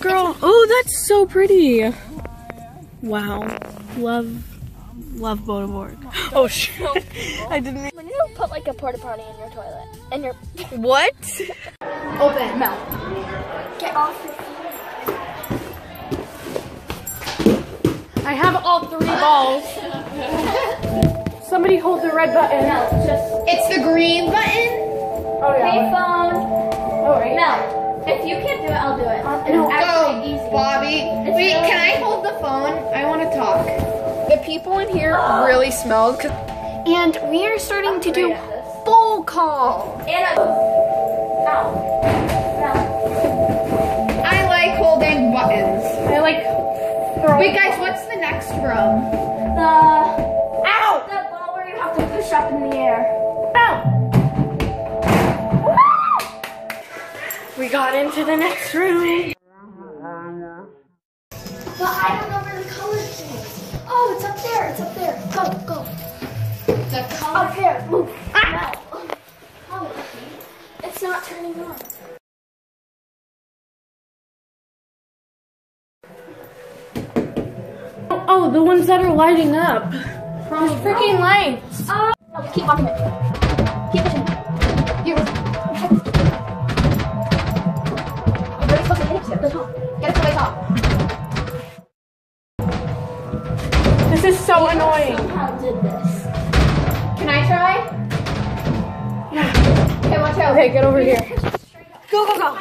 Girl, oh, that's so pretty. Wow. Love, love Boda Borg. Oh, shit. I didn't mean. When you put like a porta potty in your toilet, and your What? open mouth. Get off your I have all three balls. Somebody hold the red button. just It's the green button. Oh, hey phone. Oh, right. Mel, if you can't do it, I'll do it. It's Go, actually easy. Bobby. Wait, really can I hold the phone? I want to talk. The people in here really smelled. And we are starting to do full call. Anna. Mel. Mel. I like holding buttons. I like. Wait, guys, what's the next room? The. Ow! The ball where you have to push up in the air. We got into the next room. But I don't know where the color is. Oh, it's up there. It's up there. Go, go. The color. Up there. Move. No. Oh, it's not turning on. Oh, the ones that are lighting up. There's freaking lights. Oh, no, keep walking. Keep pushing. Okay, watch out. Okay, get over here. Go, go, go.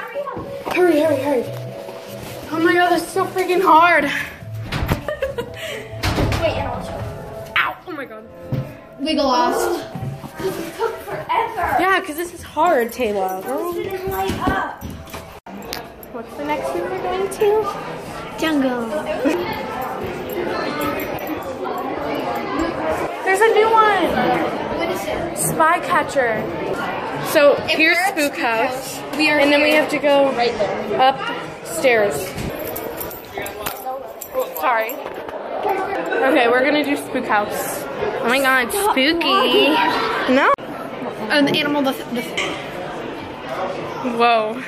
Hurry, hurry, hurry. Oh my god, this is so freaking hard. Wait, and I'll show. Ow. Oh my god. We got lost. It took forever. Yeah, because this is hard, Tayla. Girl. What's the next room we're going to? Jungle. There's a new one. What is it? Spy catcher. So here's Spook Spook House. House, we are and then we have to go Right there. upstairs. Oh, sorry. Okay, we're gonna do Spook House. Oh my god, spooky. No. Oh, An animal. The, the, Whoa.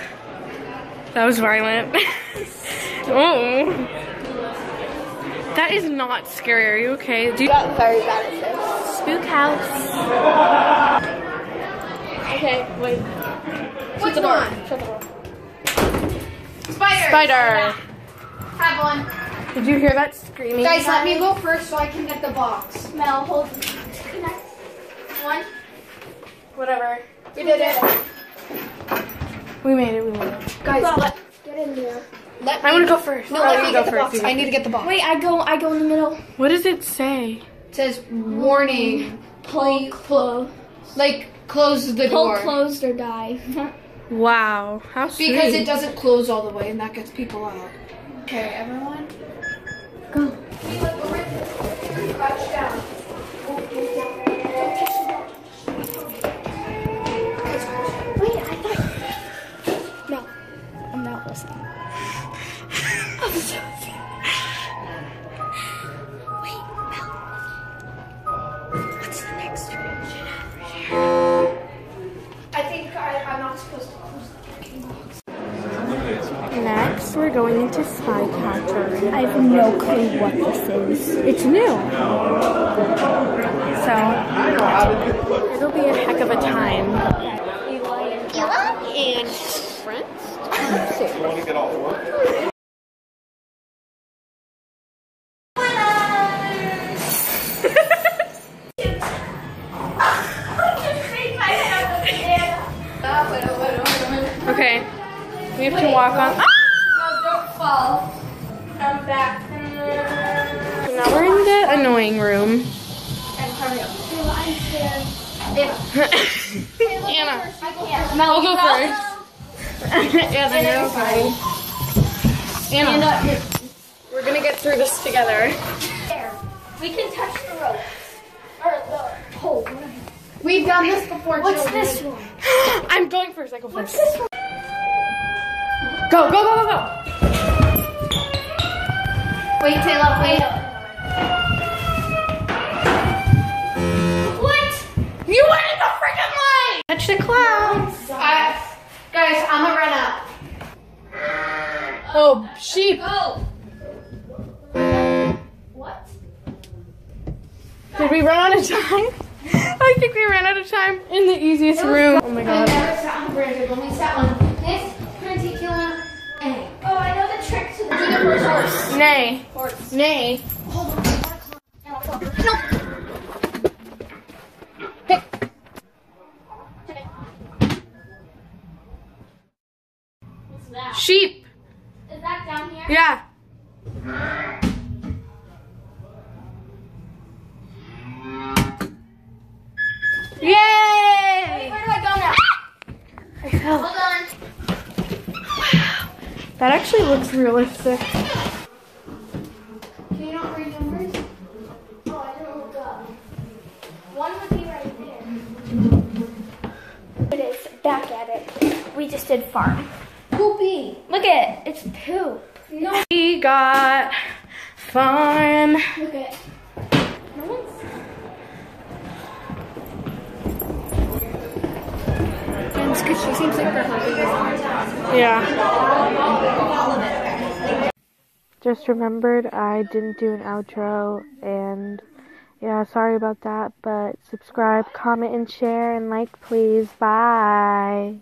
That was violent. oh. That is not scary. Are you okay? Do you got very bad at this. Spook House. Okay, wait. Which one? Shut the door. Spider. Spider. Have one. Did you hear that screaming? Guys, let me go first so I can get the box. Mel, hold. Connect. One. Whatever. We did it. We made it. We made it. Guys, let, Get in there. let I me, want to go first. No, let me go get the first. box. I need to get the box. Wait, I go. I go in the middle. What does it say? It says warning. Pull close. Like close the Pull door. closed or die. Wow. How sweet. Because it doesn't close all the way and that gets people out. Okay, everyone. Go. Not supposed to close the fucking box. Next, we're going into Spy Catcher. I have no clue what this is. It's new. So, it'll be a heck of a time. And friends? walk on. Ah! don't fall. I'm back. So now we're in the annoying room. And hurry up. I'm scared. Anna. I can't. I'll go first. yeah, then you're fine. Anna, we're gonna get through this together. There. We can touch the rope. Or the hole. whatever. We've done this before. What's children. this one? I'm going first. I go What's first. this one? Go, go, go, go, go. Wait, Tayla, wait. What? You went in the freaking line. Touch the clouds. I, guys, I'm gonna run up. Oh, sheep. Go. What? Did we run out of time? I think we ran out of time in the easiest room. Oh my I god. Nay. horse. Nay. Hold on. I wanna climb. No. Pick. What's that? Sheep. Is that down here? Yeah. Yay! Where do I go now? I fell. Hold on. That actually looks realistic. Can you not read numbers? Oh, I didn't look up. One would be right there. It is. Back at it. We just did farm. Poopy. Look at it. It's poop. No. We got fun. Look at it. No one's. Because she seems like they're helping. Yeah. Just remembered I didn't do an outro and yeah, sorry about that, but subscribe, comment, and share and like please. Bye.